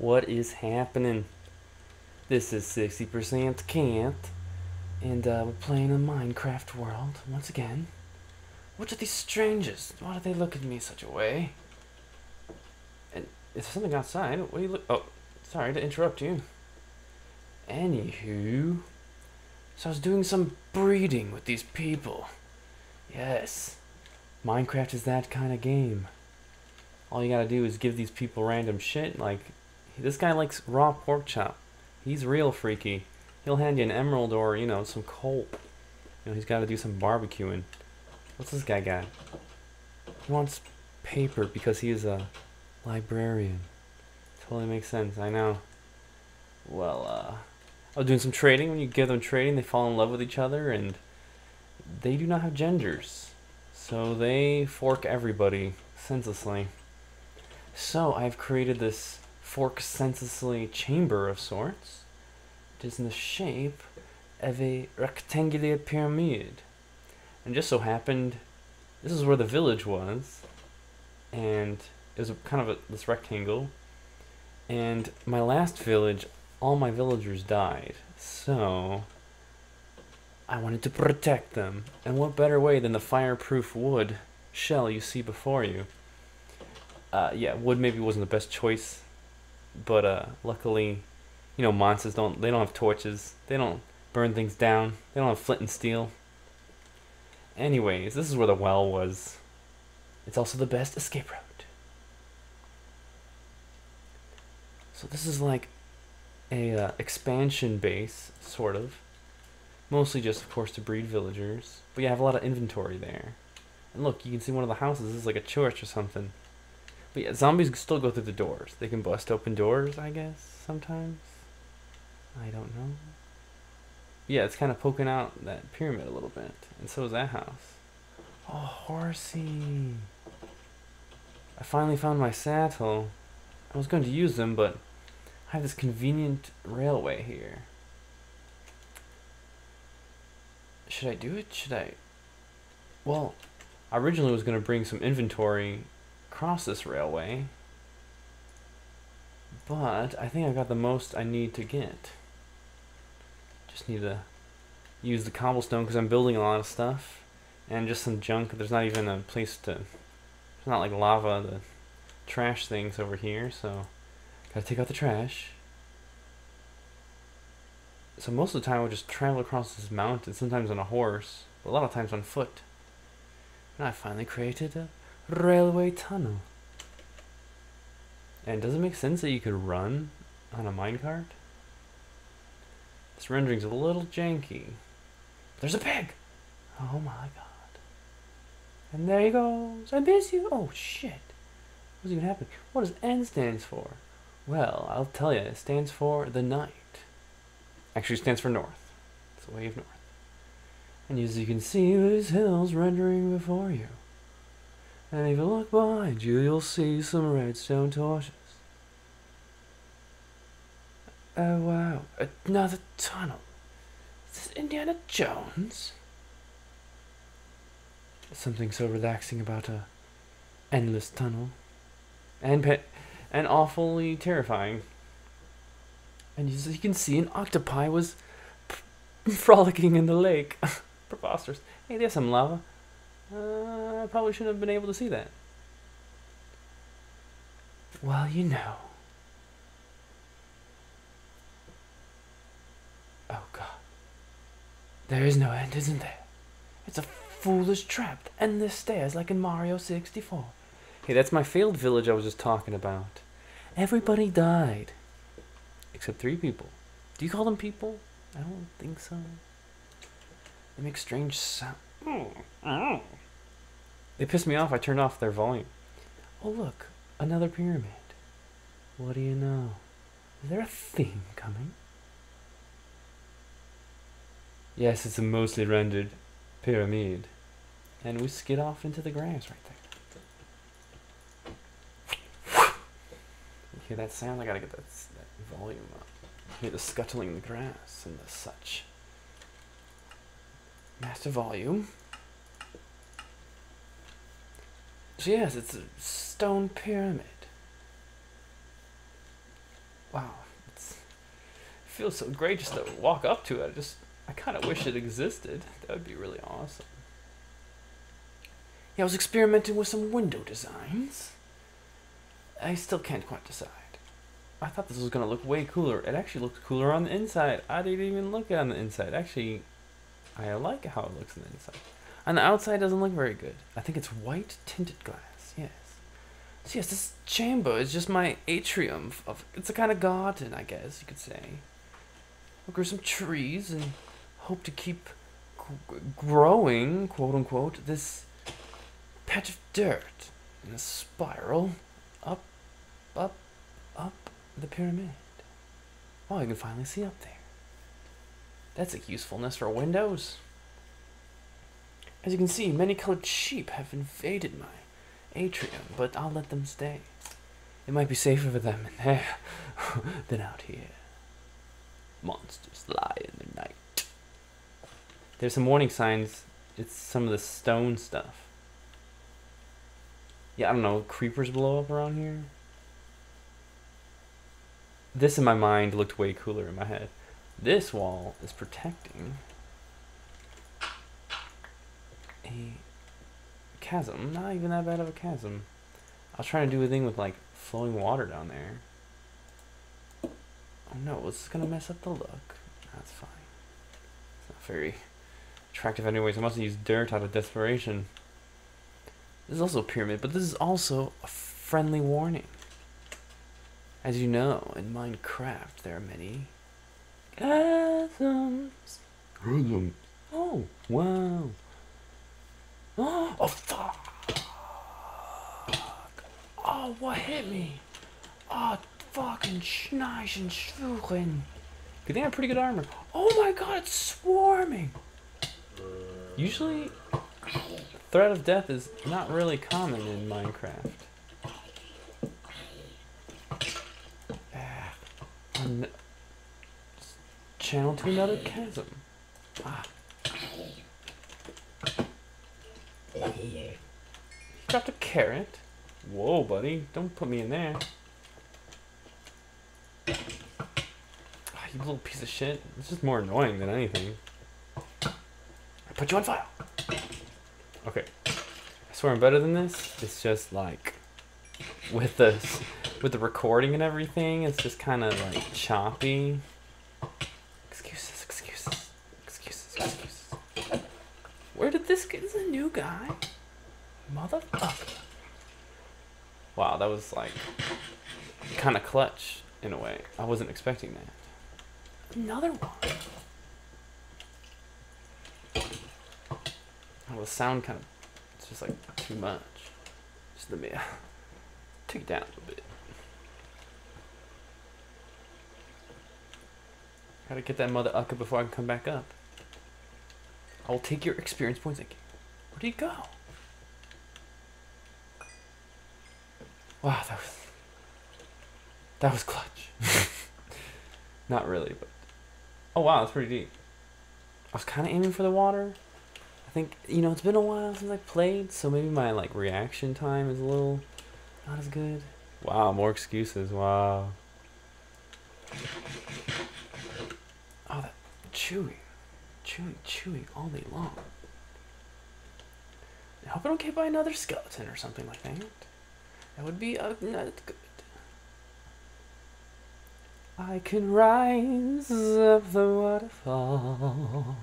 What is happening? This is 60% Cat, and uh, we're playing a Minecraft world once again. What are these strangers? Why do they look at me such a way? And is there something outside? What do you look? Oh, sorry to interrupt you. Anywho, so I was doing some breeding with these people. Yes, Minecraft is that kind of game. All you gotta do is give these people random shit. Like, this guy likes raw pork chop. He's real freaky. He'll hand you an emerald or, you know, some coal. You know, he's gotta do some barbecuing. What's this guy got? He wants paper because he is a librarian. Totally makes sense, I know. Well, uh, I was doing some trading. When you give them trading, they fall in love with each other, and they do not have genders. So they fork everybody senselessly. So I've created this fork senselessly chamber of sorts. It is in the shape of a rectangular pyramid. And just so happened, this is where the village was. And it was a, kind of a, this rectangle. And my last village, all my villagers died. So I wanted to protect them. And what better way than the fireproof wood shell you see before you? Uh, yeah, wood maybe wasn't the best choice, but uh, luckily, you know, monsters don't they don't have torches. They don't burn things down. They don't have flint and steel. Anyways, this is where the well was. It's also the best escape route. So this is like a uh, expansion base, sort of. Mostly just, of course, to breed villagers. But you have a lot of inventory there. And look, you can see one of the houses this is like a church or something. But yeah, zombies still go through the doors. They can bust open doors, I guess, sometimes. I don't know. Yeah, it's kind of poking out that pyramid a little bit. And so is that house. Oh, horsey. I finally found my saddle. I was going to use them, but I have this convenient railway here. Should I do it? Should I? Well, I originally was going to bring some inventory across this railway. But I think I got the most I need to get. Just need to use the cobblestone because I'm building a lot of stuff. And just some junk. There's not even a place to... It's not like lava, the trash things over here, so... Gotta take out the trash. So most of the time I'll just travel across this mountain, sometimes on a horse, but a lot of times on foot. And I finally created a railway tunnel. And does it make sense that you could run on a minecart? This rendering's a little janky. There's a pig! Oh my god. And there he goes. I miss you. Oh shit. What's even happening? What does N stands for? Well, I'll tell you. It stands for the night. Actually, stands for north. It's the of north. And as you can see, these hills rendering before you. And if you look behind you, you'll see some redstone torches. Oh wow, another tunnel. Is this Indiana Jones? Something so relaxing about a endless tunnel. And pe- and awfully terrifying. And as you can see, an octopi was frolicking in the lake. Preposterous. Hey, there's some lava. Uh, I probably shouldn't have been able to see that. Well, you know. Oh, God. There is no end, isn't there? It's a foolish trap, endless stairs like in Mario 64. Hey, that's my failed village I was just talking about. Everybody died. Except three people. Do you call them people? I don't think so. They make strange sounds. They pissed me off. I turned off their volume. Oh, look. Another pyramid. What do you know? Is there a theme coming? Yes, it's a mostly rendered pyramid. And we skid off into the grass right there. You hear that sound? I gotta get that, that volume up. You hear the scuttling in the grass and the such. Master volume. So yes, it's a stone pyramid. wow, it's, it feels so great just to walk up to it. I just, I kind of wish it existed. That would be really awesome. Yeah, I was experimenting with some window designs. I still can't quite decide. I thought this was gonna look way cooler. It actually looks cooler on the inside. I didn't even look at on the inside. Actually, I like how it looks on the inside. On the outside doesn't look very good. I think it's white tinted glass. Yes. So yes, this chamber is just my atrium of. It's a kind of garden, I guess you could say. I'll grow some trees and hope to keep growing, quote unquote, this patch of dirt in a spiral up, up, up the pyramid. Oh, you can finally see up there. That's a usefulness for windows. As you can see, many colored sheep have invaded my atrium, but I'll let them stay. It might be safer for them in there than out here. Monsters lie in the night. There's some warning signs. It's some of the stone stuff. Yeah, I don't know. Creepers blow up around here. This in my mind looked way cooler in my head. This wall is protecting a chasm. Not even that bad of a chasm. I was trying to do a thing with like flowing water down there. Oh no, this is gonna mess up the look. That's fine. It's not very attractive anyways. I must have used dirt out of desperation. This is also a pyramid, but this is also a friendly warning. As you know, in Minecraft there are many chasms. Chasms. Oh, wow. Oh, fuck. Oh, what hit me? Oh, fucking schneich and schwuchen. Good thing I have pretty good armor. Oh my god, it's swarming. Usually, threat of death is not really common in Minecraft. Ah, channel to another chasm. Ah. He dropped a carrot. Whoa, buddy. Don't put me in there. Oh, you little piece of shit. This is more annoying than anything. I put you on file. Okay. I swear I'm better than this. It's just like with the with the recording and everything, it's just kind of like choppy. Excuses, excuses, excuses, excuses. Where did this get? This is a new guy. Motherfucker. Wow, that was like kind of clutch in a way. I wasn't expecting that. Another one. Oh, the sound kind of, it's just like too much. Just let me uh, take it down a little bit. Gotta get that mother ucka before I can come back up. I'll take your experience points. Like, where do you go? Wow, that was that was clutch. Not really, but oh wow, that's pretty deep. I was kind of aiming for the water. I think you know it's been a while since I played, so maybe my like reaction time is a little not as good. Wow, more excuses. Wow. Oh, that chewing chewing, chewing all day long. I hope I don't get by another skeleton or something like that. That would be uh, not good. I can rise up the waterfall.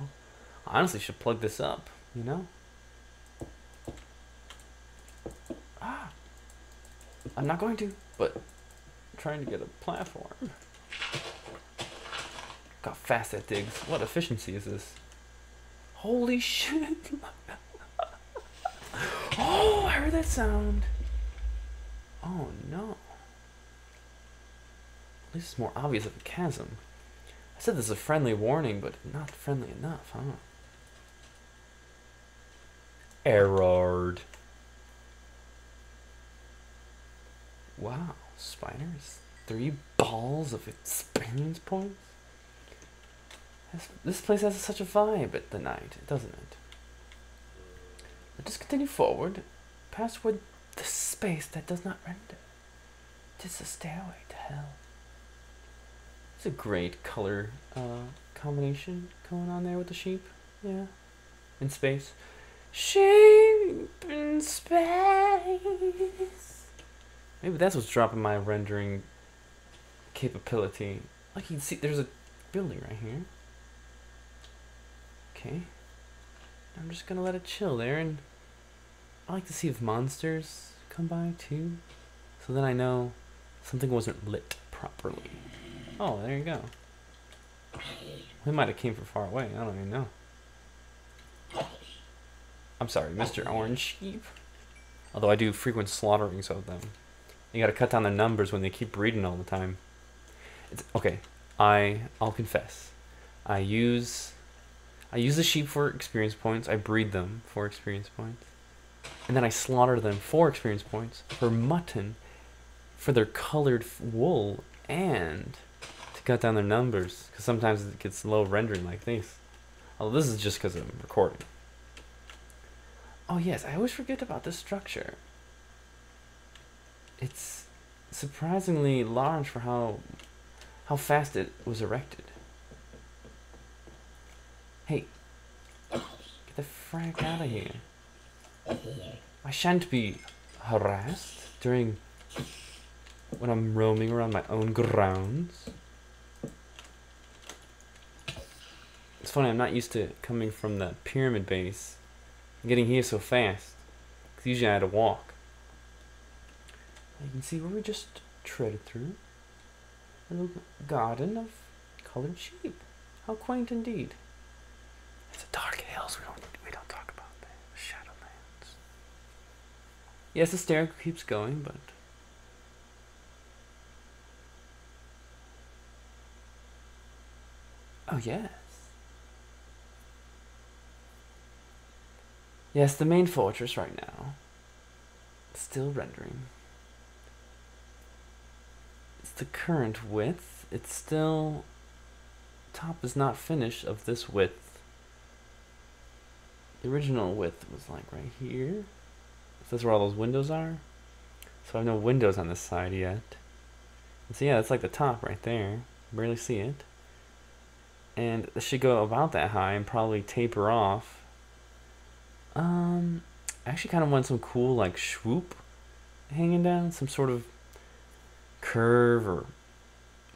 I honestly should plug this up, you know? Ah. I'm not going to, but I'm trying to get a platform. How fast that digs. What efficiency is this? Holy shit. oh, I heard that sound. Oh no. At least it's more obvious of a chasm. I said this is a friendly warning, but not friendly enough, huh? Errored. Wow, spiders. Three balls of experience points? This, this place has such a vibe at the night, doesn't it? Us continue forward, past where the space that does not render. Tis a stairway to hell. It's a great color uh, combination going on there with the sheep. Yeah. In space. Sheep in space. Maybe that's what's dropping my rendering capability. Like you can see, there's a building right here. Okay. I'm just gonna let it chill there, and I like to see if monsters come by too, so then I know something wasn't lit properly. Oh, there you go. We might have came from far away. I don't even know. I'm sorry, Mr. Orange Sheep. Although I do frequent slaughterings of them. You gotta cut down the numbers when they keep breeding all the time. It's, okay, I I'll confess. I use I use the sheep for experience points. I breed them for experience points. And then I slaughter them for experience points for mutton for their colored wool and to cut down their numbers because sometimes it gets low rendering like this. Although this is just because I'm recording. Oh yes, I always forget about this structure. It's surprisingly large for how how fast it was erected. Hey, get the frack out of here. I shan't be harassed during when I'm roaming around my own grounds. It's funny, I'm not used to coming from the pyramid base, getting here so fast. Cause usually I had to walk. You can see where we just treaded through. A little garden of colored sheep. How quaint indeed. It's the dark hills. We don't we don't talk about that. Shadowlands. Yes, the stair keeps going, but Oh yes. Yes, the main fortress right now. Still rendering. It's the current width. It's still top is not finished of this width. The original width was like right here. So that's where all those windows are. So I have no windows on this side yet. So yeah, that's like the top right there. Barely see it. And it should go about that high and probably taper off. Um, I actually kind of want some cool like swoop hanging down, some sort of curve or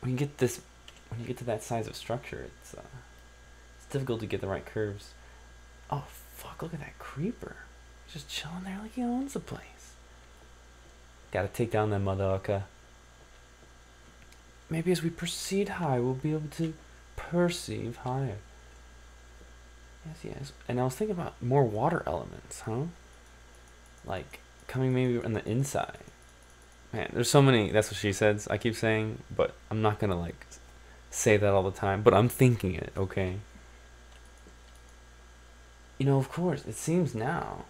when you get this when you get to that size of structure, it's uh, it's difficult to get the right curves. Oh fuck! Look at that creeper, just chilling there like he owns the place. Got to take down that motherfucker. Maybe as we proceed high, we'll be able to perceive higher. Yes, yes. And I was thinking about more water elements, huh? Like coming maybe on the inside. Man, there's so many. That's what she says. I keep saying, but I'm not gonna like say that all the time. But I'm thinking it. Okay. You know, of course, it seems now.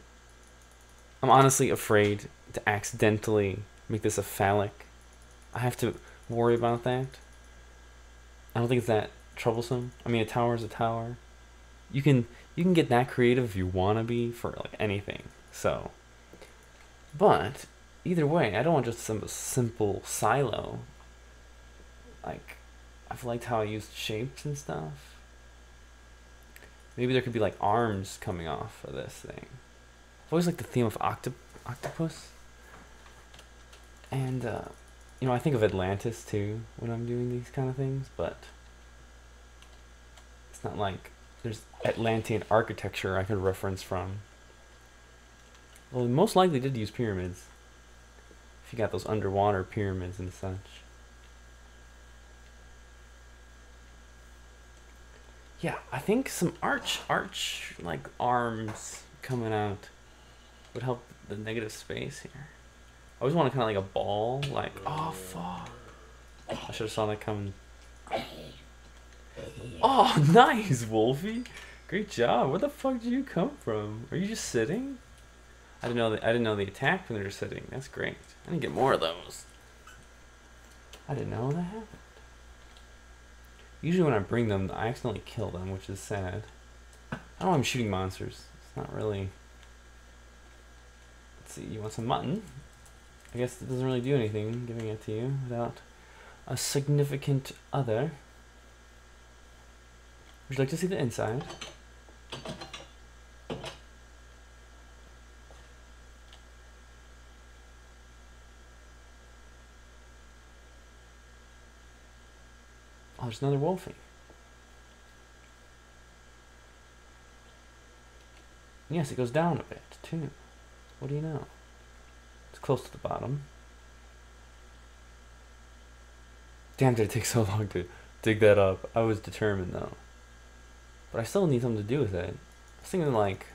I'm honestly afraid to accidentally make this a phallic. I have to worry about that. I don't think it's that troublesome. I mean, a tower is a tower. You can you can get that creative if you want to be for like anything. So, but either way, I don't want just some simple silo. Like, I've liked how I used shapes and stuff. Maybe there could be like arms coming off of this thing. I've always liked the theme of octop octopus. And, uh, you know, I think of Atlantis too when I'm doing these kind of things, but it's not like there's Atlantean architecture I could reference from. Well, most likely did use pyramids. If you got those underwater pyramids and such. Yeah, I think some arch, arch, like arms coming out would help the negative space here. I always want to kind of like a ball, like, oh fuck. I should have saw that coming. Oh, nice, Wolfie. Great job. Where the fuck did you come from? Are you just sitting? I didn't know that. I didn't know the attack when they were sitting. That's great. I didn't get more of those. I didn't know that happened. Usually when I bring them, I accidentally kill them, which is sad. I don't know I'm shooting monsters. It's not really... Let's see, you want some mutton? I guess it doesn't really do anything, giving it to you, without a significant other. Would you like to see the inside? Oh, there's another wolfie. Yes, it goes down a bit, too. What do you know? It's close to the bottom. Damn, did it take so long to dig that up. I was determined, though. But I still need something to do with it. I was thinking, like,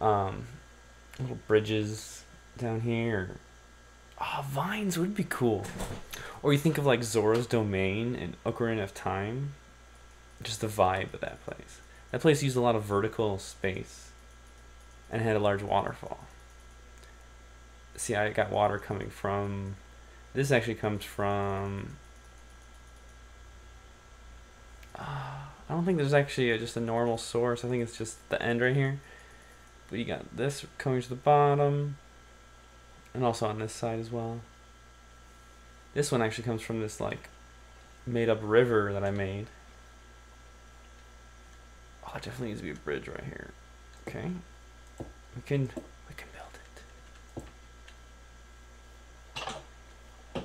um, little bridges down here. Ah, oh, vines would be cool. Or you think of like Zora's Domain and Ocarina of Time. Just the vibe of that place. That place used a lot of vertical space and had a large waterfall. See, I got water coming from. This actually comes from. Uh, I don't think there's actually a, just a normal source. I think it's just the end right here. But you got this coming to the bottom, and also on this side as well. This one actually comes from this like made up river that I made. Oh, it definitely needs to be a bridge right here. Okay. We can we can build it. Get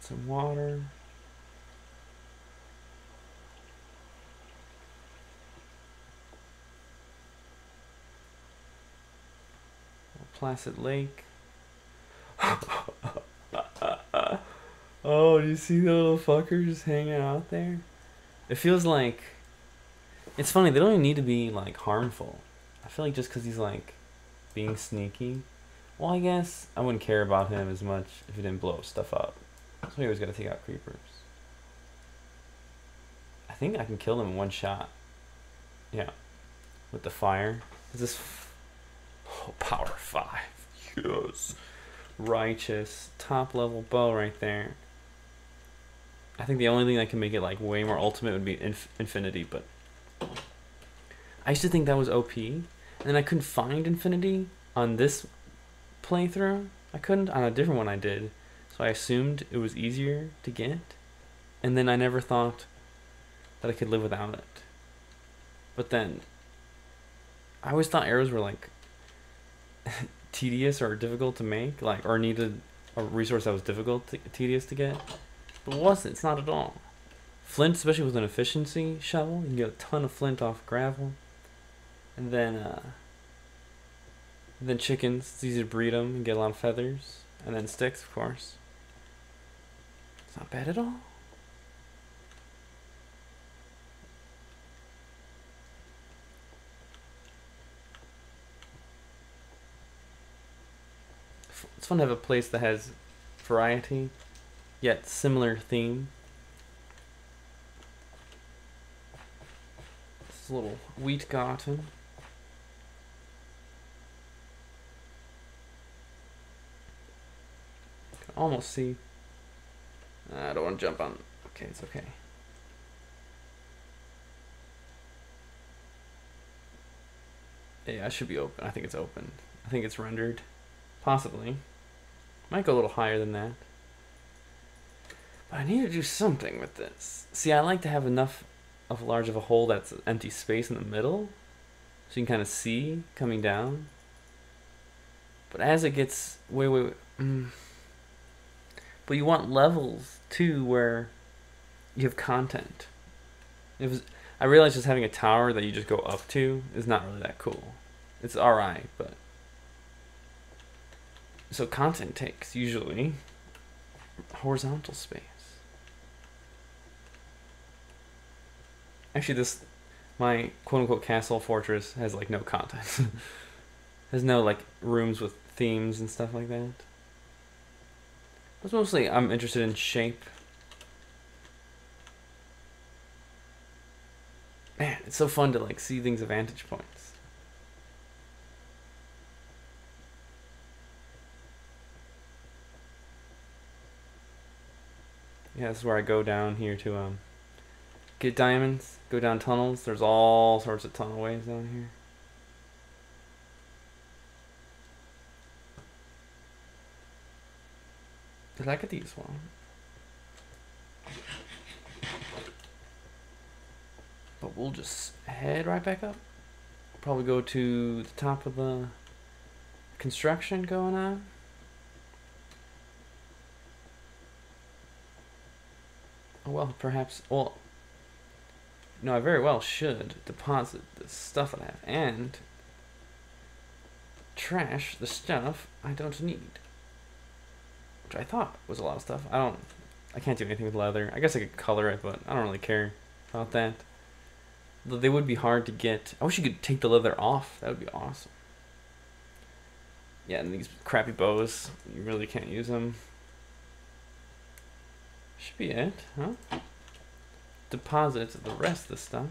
some water. Placid Lake. oh, do you see the little fucker just hanging out there? It feels like it's funny. They don't even need to be like harmful. I feel like just because he's like being sneaky. Well, I guess I wouldn't care about him as much if he didn't blow stuff up. So we always got to take out creepers. I think I can kill them in one shot. Yeah, with the fire. Is this oh, power five? Yes righteous top level bow right there. I think the only thing that can make it like way more ultimate would be inf- infinity, but I used to think that was OP, and I couldn't find infinity on this playthrough. I couldn't on a different one I did, so I assumed it was easier to get, and then I never thought that I could live without it. But then I always thought arrows were like tedious or difficult to make, like or needed a resource that was difficult, to, tedious to get. But it wasn't. It's not at all. Flint, especially with an efficiency shovel, you can get a ton of flint off gravel. And then, uh, and then chickens, it's easy to breed them and get a lot of feathers. And then sticks, of course. It's not bad at all. it's fun to have a place that has variety, yet similar theme. This little wheat garden. Almost see. I don't want to jump on. Okay, it's okay. Yeah, I should be open. I think it's open. I think it's rendered. Possibly. Might go a little higher than that. But I need to do something with this. See, I like to have enough of large of a hole that's empty space in the middle. So you can kind of see coming down. But as it gets way, way, mm, but you want levels too where you have content. It was, I realize just having a tower that you just go up to is not really that cool. It's alright, but so content takes usually horizontal space. Actually, this my quote unquote castle fortress has like no content. has no like rooms with themes and stuff like that. Mostly I'm interested in shape. Man, it's so fun to like see things at vantage points. Yeah, this is where I go down here to um get diamonds, go down tunnels. There's all sorts of tunnel ways down here. Did I get these one? But we'll just head right back up. Probably go to the top of the construction going on. Oh, well, perhaps. Well, no, I very well should deposit the stuff I have and trash the stuff I don't need. Which I thought was a lot of stuff. I don't. I can't do anything with leather. I guess I could color it, but I don't really care about that. They would be hard to get. I wish you could take the leather off. That would be awesome. Yeah, and these crappy bows, you really can't use them. Should be it, huh? Deposit the rest of the stuff.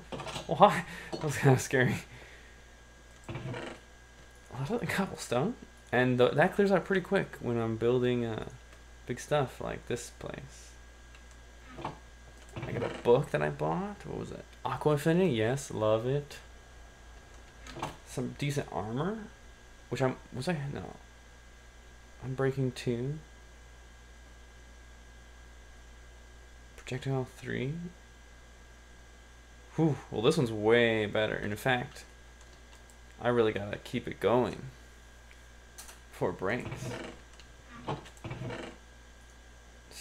Why? That was kind of scary. A lot of the cobblestone. And th that clears out pretty quick when I'm building uh, big stuff like this place. I got a book that I bought. What was it? Aqua Affinity. Yes, love it. Some decent armor. Which I'm... Was I? No. Unbreaking 2. Projectile 3. Whew. Well, this one's way better. In fact, I really gotta keep it going before it breaks.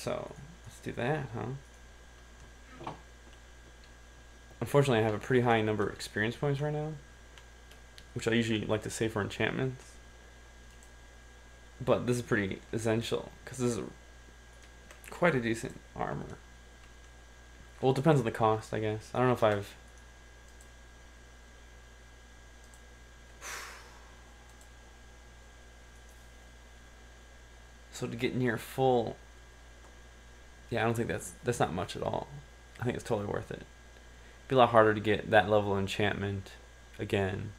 So, let's do that, huh? Unfortunately, I have a pretty high number of experience points right now, which I usually like to save for enchantments. But this is pretty essential, because this is quite a decent armor. Well, it depends on the cost, I guess. I don't know if I've... So to get near full... Yeah, I don't think that's that's not much at all. I think it's totally worth it. Be a lot harder to get that level of enchantment again.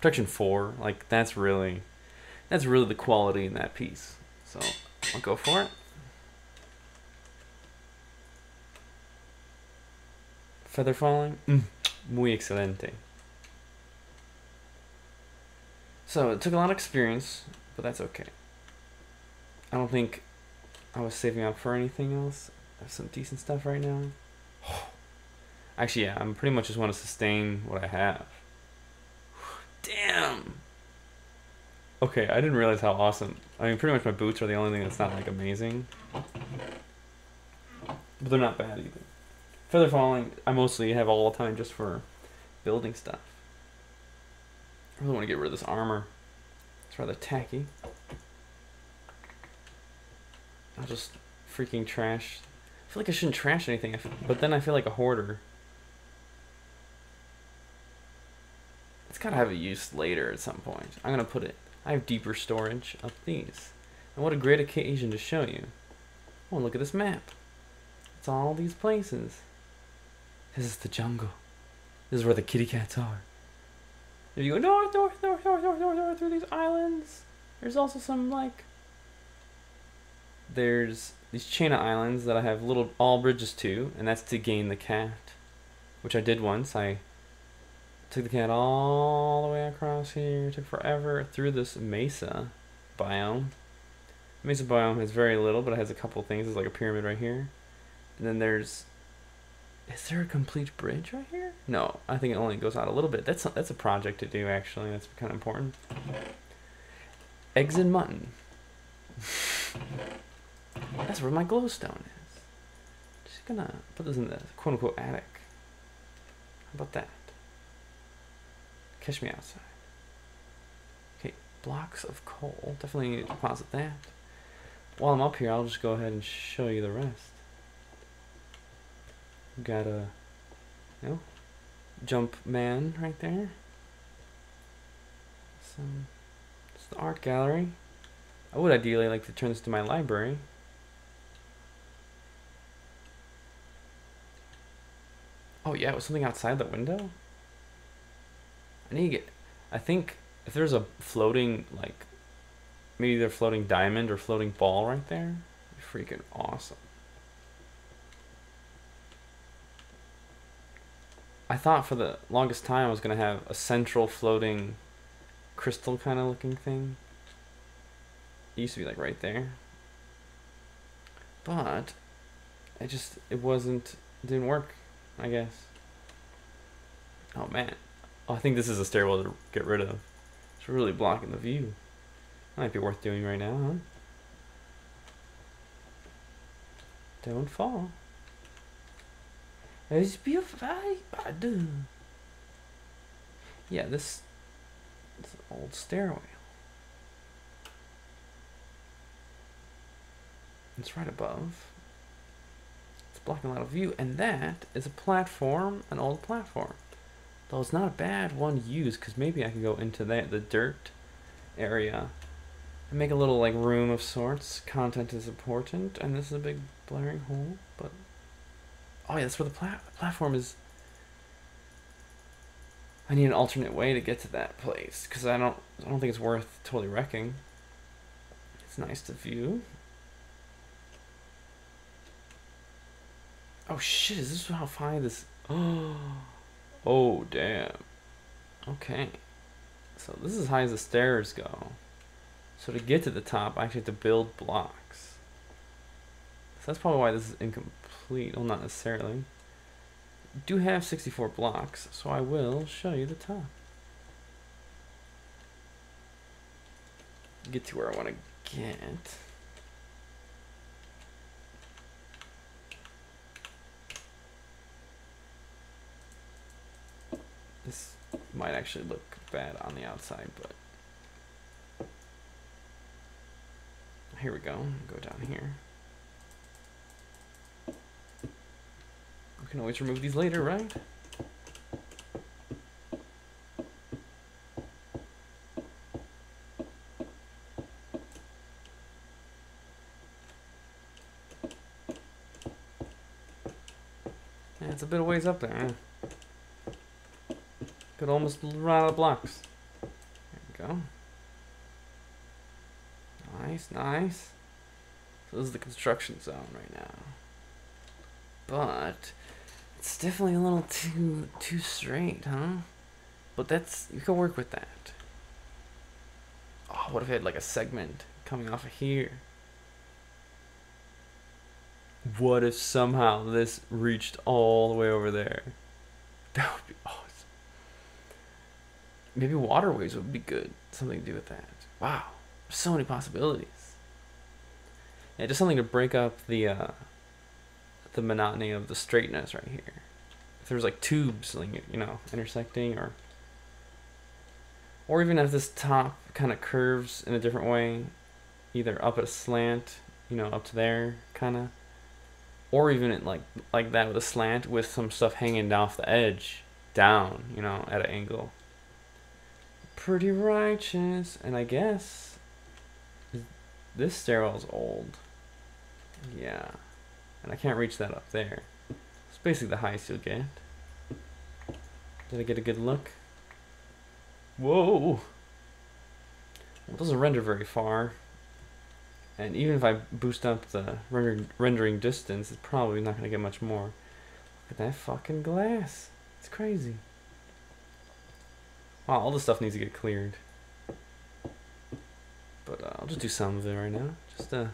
Protection 4, like, that's really... That's really the quality in that piece. So, I'll go for it. Feather falling? Mm. Muy excelente. So, it took a lot of experience, but that's okay. I don't think I was saving up for anything else. I have some decent stuff right now. Actually, yeah, I'm pretty much just want to sustain what I have. Damn! Okay, I didn't realize how awesome. I mean, pretty much my boots are the only thing that's not, like, amazing. But they're not bad either. Feather falling, I mostly have all the time just for building stuff. I really want to get rid of this armor. It's rather tacky. I'll just freaking trash. I feel like I shouldn't trash anything, but then I feel like a hoarder. It's gotta have a use later at some point. I'm gonna put it. I have deeper storage of these. And what a great occasion to show you. Oh, look at this map. It's all these places. This is the jungle. This is where the kitty cats are. If you go north, north, north, north, north, north, north through these islands, there's also some like. There's these chain of islands that I have little all bridges to, and that's to gain the cat, which I did once. I took the cat all the way across here. Took forever through this mesa biome. Mesa biome has very little, but it has a couple things. There's like a pyramid right here, and then there's is there a complete bridge right here? No, I think it only goes out a little bit. That's that's a project to do actually. That's kind of important. Eggs and mutton. that's where my glowstone is. Just gonna put this in the quote unquote attic. How about that? Catch me outside. Okay, blocks of coal. Definitely need to deposit that. While I'm up here, I'll just go ahead and show you the rest got a you know jump man right there some it's the art gallery I would ideally like to turn this to my library oh yeah it was something outside the window I need to get I think if there's a floating like maybe they're floating diamond or floating ball right there freaking awesome I thought for the longest time I was to have a central floating crystal kind of looking thing. It used to be like right there. but it just it wasn't it didn't work. I guess. Oh man, oh, I think this is a stairwell to get rid of. It's really blocking the view. Might be worth doing right now, huh? Don't fall. It's beautiful. I do. Yeah, this, this old stairway. It's right above. Blocking a lot of view, and that is a platform, an old platform. Though it's not a bad one to use, because maybe I can go into that the dirt area and make a little like room of sorts. Content is important, and this is a big blaring hole, but oh yeah, that's where the plat platform is. I need an alternate way to get to that place because I don't I don't think it's worth totally wrecking. It's nice to view. Oh shit, is this how high this Oh Oh damn. Okay. So this is as high as the stairs go. So to get to the top I actually have to build blocks. So that's probably why this is incomplete. Well not necessarily. do have 64 blocks, so I will show you the top. Get to where I want to get. This might actually look bad on the outside, but here we go. Go down here. We can always remove these later, right? It's a bit of ways up there. Could almost run out of blocks. There we go. Nice, nice. So this is the construction zone right now. But it's definitely a little too too straight, huh? But that's you can work with that. Oh, what if I had like a segment coming off of here? What if somehow this reached all the way over there? That would be awesome. Maybe waterways would be good. Something to do with that. Wow, so many possibilities. Yeah, just something to break up the uh, the monotony of the straightness right here. If there was like tubes, like you know, intersecting, or or even if this top kind of curves in a different way, either up at a slant, you know, up to there, kind of, or even it like like that with a slant with some stuff hanging off the edge down, you know, at an angle pretty righteous. And I guess this stairwell's old. Yeah. And I can't reach that up there. It's basically the highest you'll get. Did I get a good look? Whoa! Well, it doesn't render very far. And even if I boost up the render rendering distance, it's probably not going to get much more. Look at that fucking glass. It's crazy. Wow, all this stuff needs to get cleared. But uh, I'll just do some of it right now. Just a,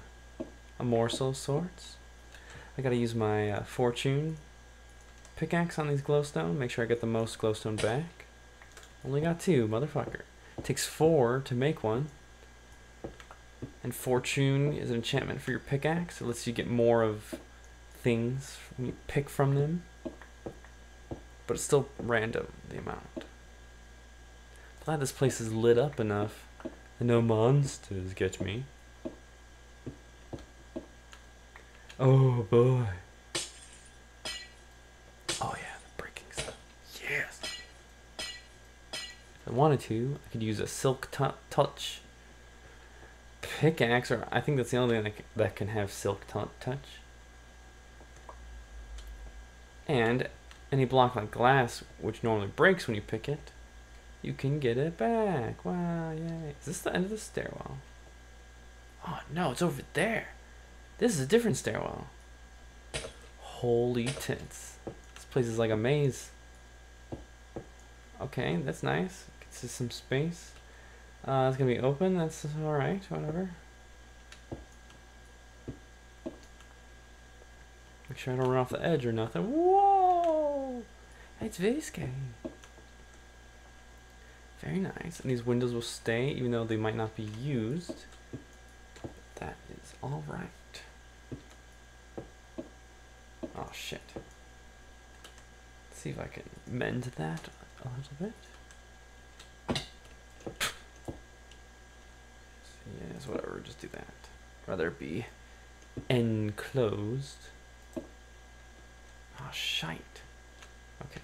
a morsel of sorts. I gotta use my uh, fortune pickaxe on these glowstone. Make sure I get the most glowstone back. Only got two, motherfucker. It takes four to make one. And fortune is an enchantment for your pickaxe. It lets you get more of things when you pick from them. But it's still random, the amount. Glad this place is lit up enough and no monsters get me. Oh boy. Oh yeah, the breaking stuff. Yes. If I wanted to, I could use a silk touch pickaxe, or I think that's the only thing that can have silk touch. And any block like glass, which normally breaks when you pick it, you can get it back. Wow, yay. Is this the end of the stairwell? Oh, no, it's over there. This is a different stairwell. Holy tits. This place is like a maze. Okay, that's nice. Gets some space. Uh, it's gonna be open. That's alright, whatever. Make sure I don't run off the edge or nothing. Whoa! It's very scary. Very nice. And these windows will stay even though they might not be used. That is alright. Oh shit. Let's see if I can mend that a little bit. Yes, whatever, just do that. Rather be enclosed. Oh, shite. Okay.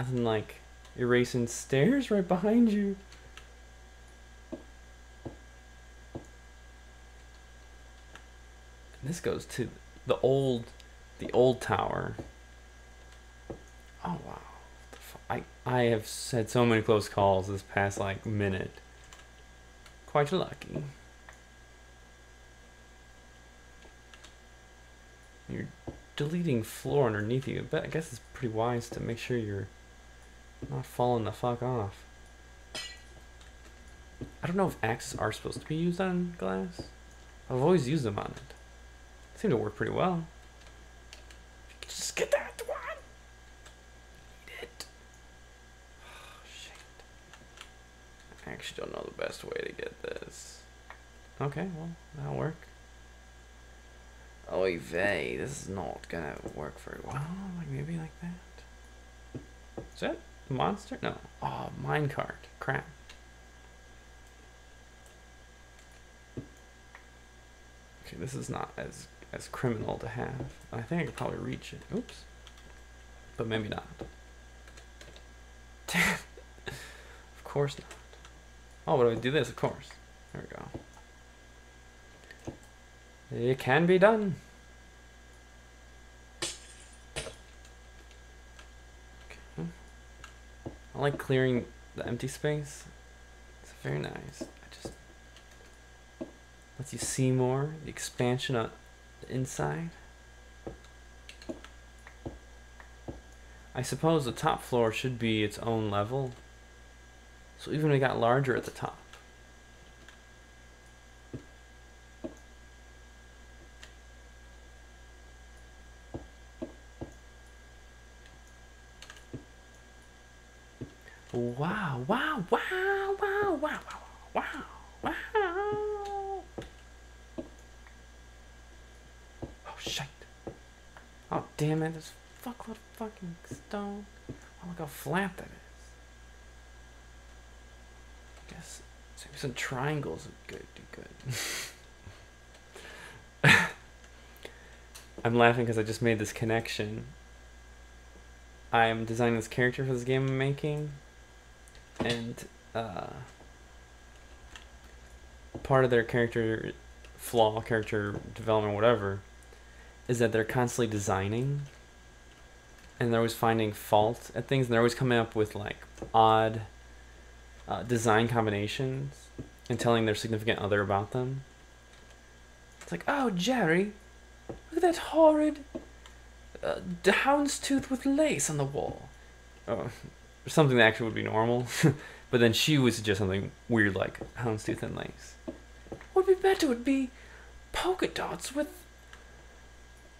Nothing like erasing stairs right behind you. And this goes to the old, the old tower. Oh wow. I, I have had so many close calls this past like minute. Quite lucky. You're deleting floor underneath you. But I guess it's pretty wise to make sure you're not falling the fuck off. I don't know if axes are supposed to be used on glass. I've always used them on it. They seem to work pretty well. Just get that one. Eat it. Oh, shit. I actually don't know the best way to get this. Okay, well, that'll work. Oy vey, this is not gonna work very well. Oh, like maybe like that. Is that monster? No. Oh, minecart. Crap. Okay, this is not as as criminal to have. I think I could probably reach it. Oops. But maybe not. of course not. Oh, but I do this, of course. There we go. It can be done. I like clearing the empty space. It's very nice. I just lets you see more, the expansion on the inside. I suppose the top floor should be its own level. So even if it got larger at the top. Wow, wow, wow, wow, wow, wow, wow. Oh, shit. Oh, damn it. A fuckload of fucking stone. Oh, look how flat that is. I guess maybe some triangles would good, do good. I'm laughing because I just made this connection. I'm designing this character for this game I'm making, and uh, part of their character flaw, character development, whatever, is that they're constantly designing, and they're always finding fault at things, and they're always coming up with like odd uh, design combinations and telling their significant other about them. It's like, oh, Jerry, look at that horrid uh, houndstooth with lace on the wall. Oh, something that actually would be normal. but then she would suggest something weird like houndstooth and lace. What would be better would be polka dots with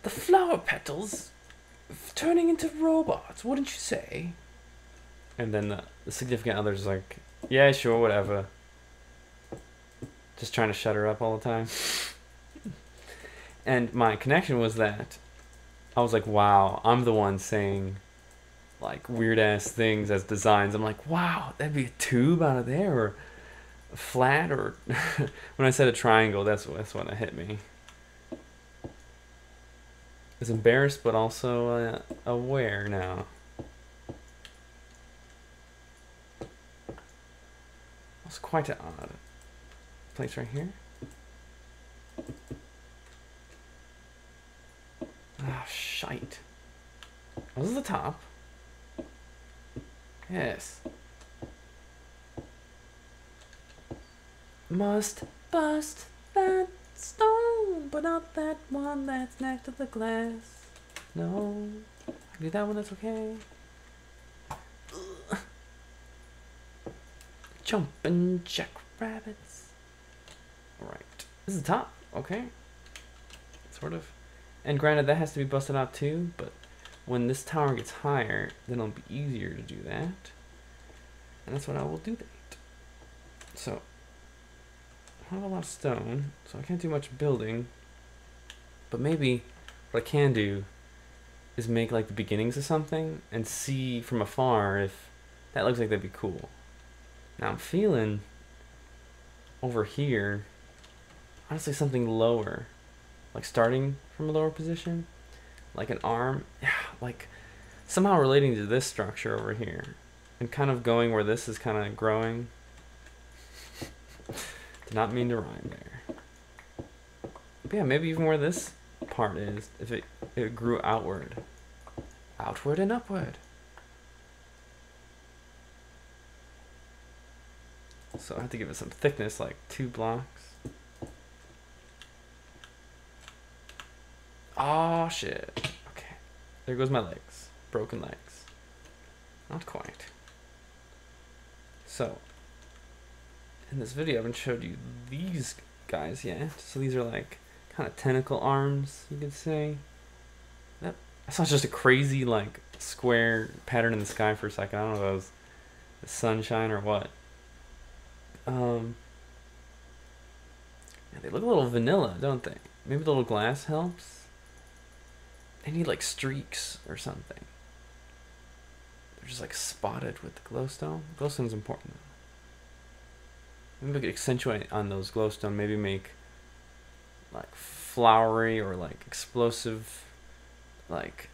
the flower petals turning into robots, wouldn't you say? And then the, the significant other's like, yeah, sure, whatever. Just trying to shut her up all the time. and my connection was that I was like, wow, I'm the one saying like weird ass things as designs. I'm like, wow, that'd be a tube out of there or flat or when I said a triangle, that's that's when it hit me. I was embarrassed but also uh, aware now. It's quite an odd place right here. Ah, shite. This is the top. Yes. Must bust that stone, but not that one that's next to the glass. No. I do that one, that's okay. Jumping jackrabbits. Alright. This is the top, okay. Sort of. And granted, that has to be busted out too, but when this tower gets higher, then it'll be easier to do that. And that's what I will do that. So, I have a lot of stone, so I can't do much building. But maybe what I can do is make like the beginnings of something and see from afar if that looks like that'd be cool. Now I'm feeling over here, honestly something lower. Like starting from a lower position, like an arm, yeah, like somehow relating to this structure over here. And kind of going where this is kind of growing. Did not mean to rhyme there. But yeah, maybe even where this part is, if it, it grew outward. Outward and upward. So I have to give it some thickness, like two blocks. Oh shit. Okay. There goes my legs. Broken legs. Not quite. So, in this video I haven't showed you these guys yet. So these are like kind of tentacle arms, you could say. That I saw just a crazy like square pattern in the sky for a second. I don't know if that was the sunshine or what. Um, yeah, they look a little vanilla, don't they? Maybe the little glass helps. They need like streaks or something. They're just like spotted with the glowstone. Glowstone's important. Maybe we could accentuate on those glowstone. Maybe make like flowery or like explosive, like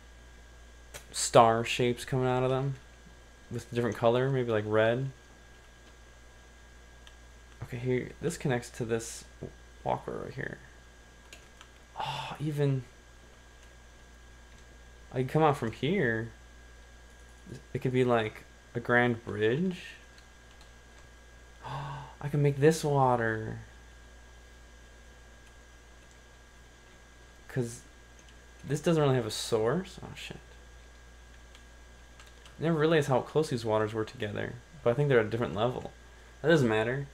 star shapes coming out of them with different color. Maybe like red. Okay, here, this connects to this walker right here. Oh, even, I can come out from here. It could be like a grand bridge. I can make this water. Because this doesn't really have a source. Oh, shit. I never realized how close these waters were together. But I think they're at a different level. That doesn't matter.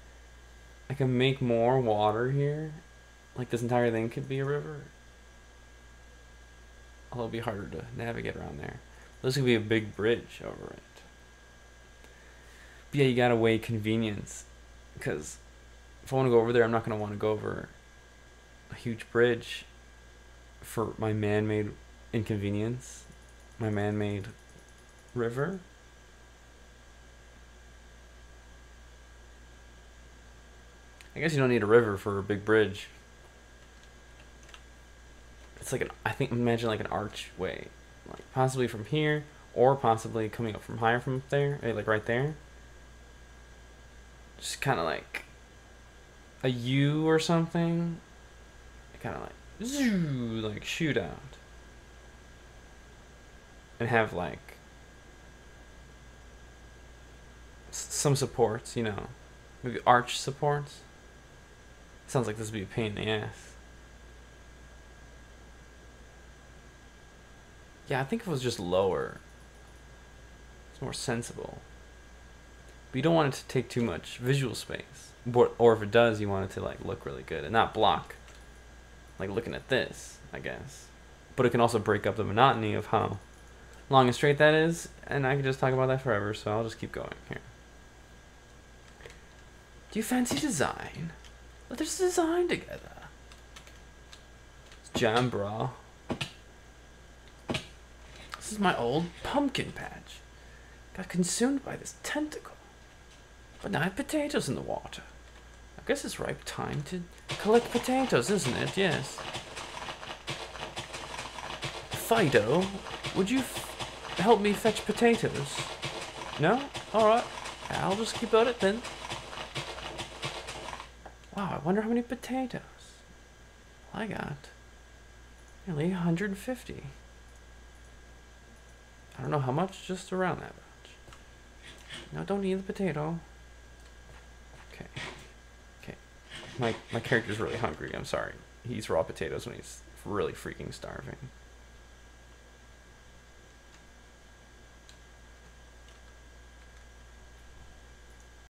I can make more water here. Like this entire thing could be a river. It'll be harder to navigate around there. There's going to be a big bridge over it. But yeah, you gotta weigh convenience. Because if I want to go over there, I'm not going to want to go over a huge bridge for my man made inconvenience, my man made river. I guess you don't need a river for a big bridge. It's like an, I think, imagine like an archway. Like possibly from here, or possibly coming up from higher from up there, eh, like right there. Just kind of like a U or something. Kind of like, zoo, like shoot out. And have like some supports, you know, maybe arch supports. Sounds like this would be a pain in the ass. Yeah, I think if it was just lower, it's more sensible. But you don't want it to take too much visual space. But, Or if it does, you want it to like look really good and not block. Like looking at this, I guess. But it can also break up the monotony of how long and straight that is, and I could just talk about that forever, so I'll just keep going here. Do you fancy design? Let's design together. It's jam, bro. This is my old pumpkin patch. Got consumed by this tentacle. But now I have potatoes in the water. I guess it's ripe time to collect potatoes, isn't it? Yes. Fido, would you help me fetch potatoes? No? Alright. I'll just keep at it then. Wow, I wonder how many potatoes. I got nearly 150. I don't know how much, just around that much. No, don't eat the potato. Okay. Okay. My my character's really hungry, I'm sorry. He eats raw potatoes when he's really freaking starving.